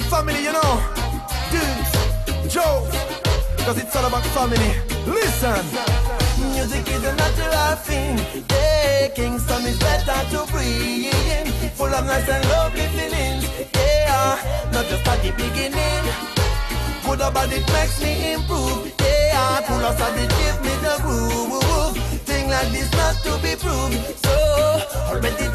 Family, you know. Dudes, Joe, cause it's all about family. Listen. Music is a natural thing. Yeah, Kingston is better to breathe. Full of nice and lovely feelings. Yeah, not just at the beginning. Good about it makes me improve. Yeah, us at it, give me the groove. Thing like this not to be proved. So, already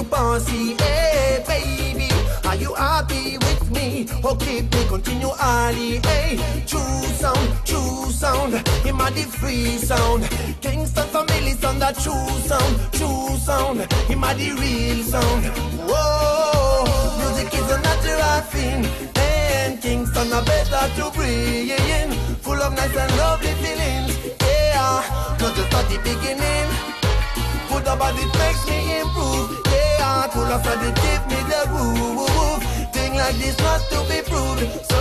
you bossy. Hey, baby, are you happy with me? Or keep me continually? Hey, true sound, true sound. Him a the free sound. King Stone family sound, that true sound, true sound. Him a the real sound. Whoa, music is a natural thing. And Kingston are better to breathe. Full of nice and lovely feelings. Yeah, not just at the beginning. Good about it makes me. Cool after they give me the groove. Thing like this not to be proved. So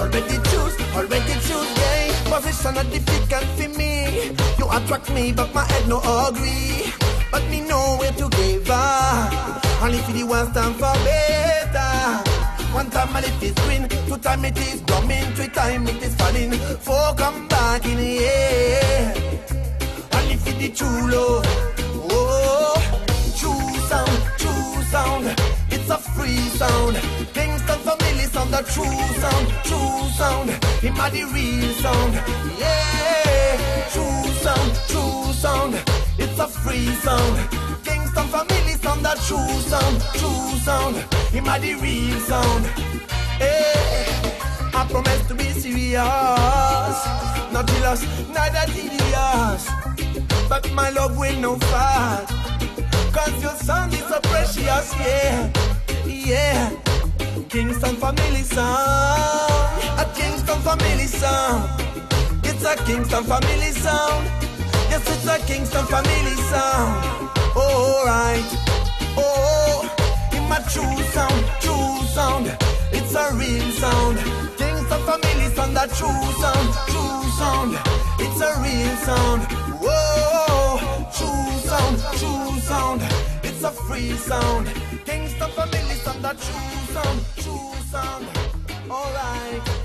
already choose, already choose. Yeah, position a difficult for me. You attract me, but my head no agree. But me know where to give her. Only for the one stand for better. One time and it is green, two time it is drumming, three time it is falling, four come back in the air. True sound, true sound. Him a the real sound. Yeah, true sound, true sound. It's a free sound. King Stone family sound, the true sound, true sound. Him a the real sound. Eh, hey, I promise to be serious, not jealous, neither tedious. But my love will no far Cause your sound is so precious, yeah Yeah King Stone family sound. A King Stone family sound. It's a King Stone family sound. Yes, it's a King Stone family sound. Oh, Alright Oh, in my true sound, true sound. It's a real sound. King Stone family sound, a true sound, true sound. It's a real sound. Whoa, free sound. King Stone family sound, that true sound, true sound. Alright.